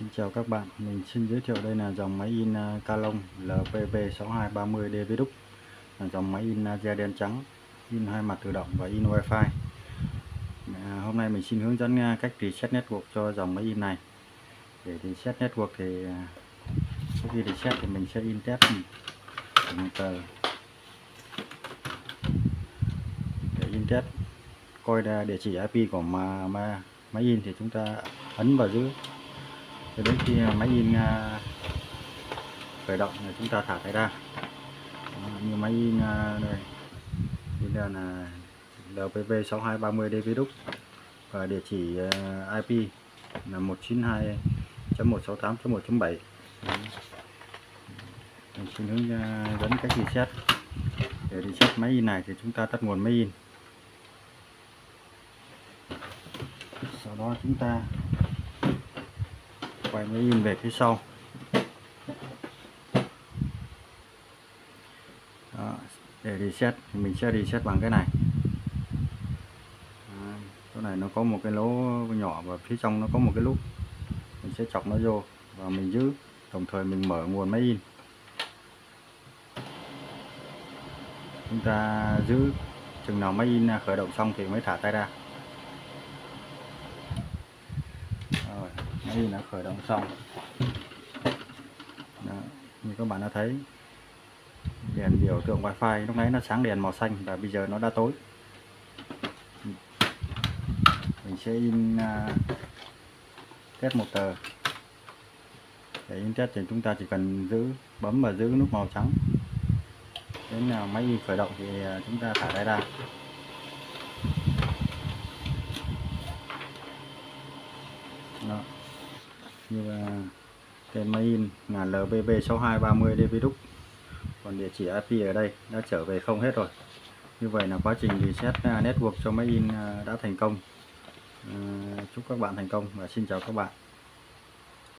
Xin chào các bạn, mình xin giới thiệu đây là dòng máy in Calong LPP6230 DV đúc là dòng máy in à, da đen trắng in hai mặt tự động và in wifi. À, hôm nay mình xin hướng dẫn à, cách reset network cho dòng máy in này. Để reset network thì sau trước khi reset thì mình sẽ in test. Một tờ. Để in test coi ra địa chỉ IP của mà, mà máy in thì chúng ta ấn vào giữ cho đến khi à, máy in à, khởi động là chúng ta thả tay ra Đó, như máy in à, đây. In đây là LPP 6230 d virus. Và địa chỉ IP là 192.168.1.7 mình xin hướng dẫn cách reset. Để reset máy in này thì chúng ta tắt nguồn máy in. Sau đó chúng ta quay máy in về phía sau. Đó, để reset thì mình sẽ reset bằng cái này. Đó, chỗ này nó có một cái lỗ nhỏ và phía trong nó có một cái nút mình sẽ chọc nó vô và mình giữ. Đồng thời mình mở nguồn máy in. Chúng ta giữ chừng nào máy in khởi động xong thì mới thả tay ra. Rồi máy là đã khởi động xong. Đó, như các bạn đã thấy đèn biểu tượng wifi lúc nãy nó sáng đèn màu xanh và bây giờ nó đã tối. Mình sẽ in uh, test một tờ. Để in test thì chúng ta chỉ cần giữ bấm và giữ nút màu trắng. Đến nào máy in khởi động thì à, chúng ta thả tay ra Đó như là tên máy in là LBB 6230 DV đúc còn địa chỉ IP ở đây đã trở về không hết rồi. Như vậy là quá trình reset network cho máy in à, đã thành công. À, chúc các bạn thành công và xin chào các bạn.